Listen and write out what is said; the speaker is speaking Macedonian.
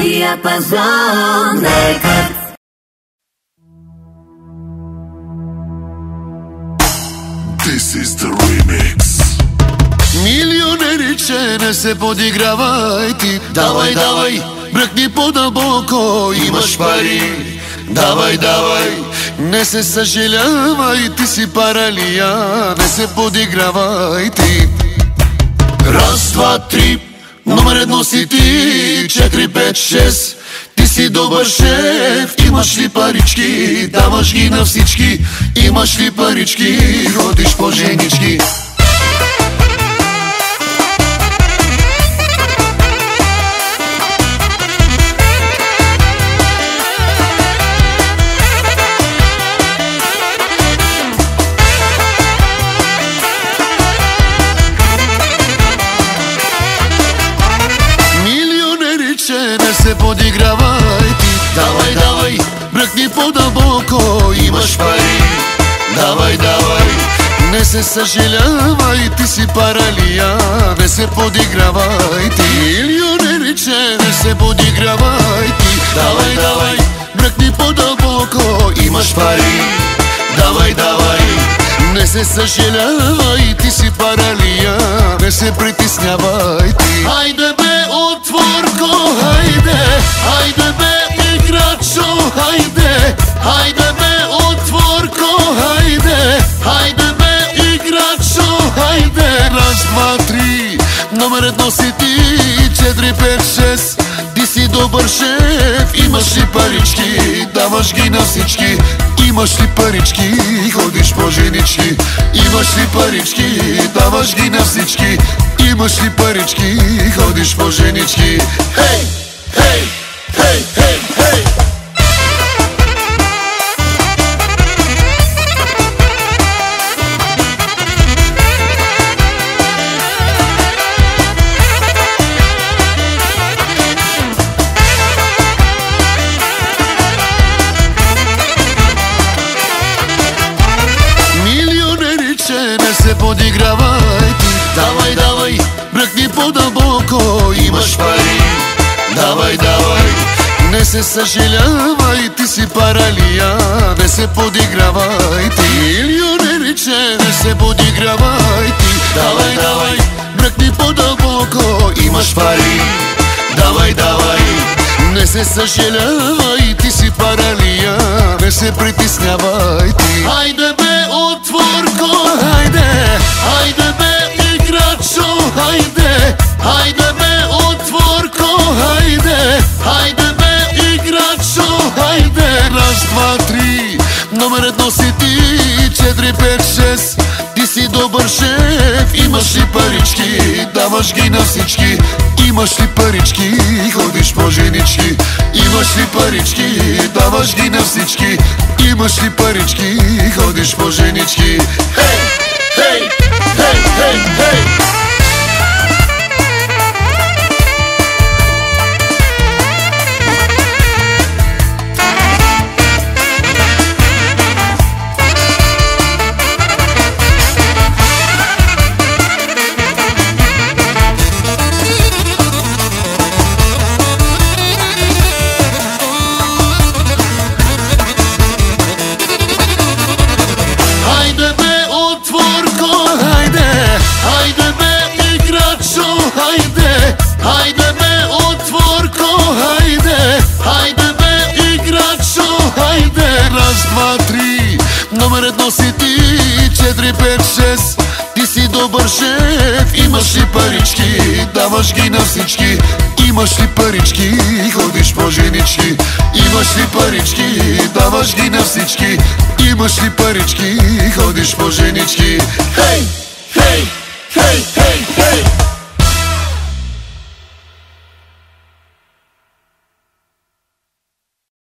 Диапазон некад This is the remix. Милионери, че не се подигравај ти. Давај, давај, бркни подабоко, имаш пари. Давај, давај, не се сожалявај, ти си паралија Не се подигравај ти. Раз, два, три, номер едно си ти Четири, пет, шест, ти си добар шеф Имаш ли парички, даваш ги на всички Имаш ли парички, ходиш по женички. Милионери, не се подигравај. Ти Давај, давај, бркни подабоко, имаш пари. Давај, давај, не се сожалявај, ти си паралија Не се подигравај. Ти Милионери, рече, не се подигравај. Ти Давај, давај, бркни подабоко, имаш пари. Давај, давај, не се сожалявај, ти си паралија Не се притиснявај ти Ајде хајде бе, играчо, хајде. Хајде бе, отворко, хајде. Хајде бе, играчо, хајде. Раз, два, три, номер едно си ти Четири, пет, шест, ти си добар шеф Имаш ли парички, даваш ги на всички. Имаш ли парички, ходиш по женички. Имаш ли парички, даваш ги на всички. Имаш ли парички, ходиш по женички. Хей, хей, хей, бркни имаш пари. Давај, давај, не се сожалявај, ти си паралија Не се подигравај ти. Милионери, че не се подигравај ти. Давај, давај, бркни подабоко, имаш пари. Давај, давај, не се сожалявај, ти си паралија Не се притиснявај ти. Хајде бе, отворко, хајде Хајде шест, ти си добар шеф Имаш ли парички, даваш ги на всички. Имаш ли парички, ходиш по женички. Имаш ли парички, даваш ги на всички. Имаш ли парички, ходиш по женички. Хей, хей, хей! 4, 5, 6 Ти си добър шеф. Имаш ли парички, даваш ги на всички. Имаш ли парички, ходиш по женички. Имаш ли парички, даваш ги на всички. Имаш ли парички, ходиш по женички. Хей! Hey!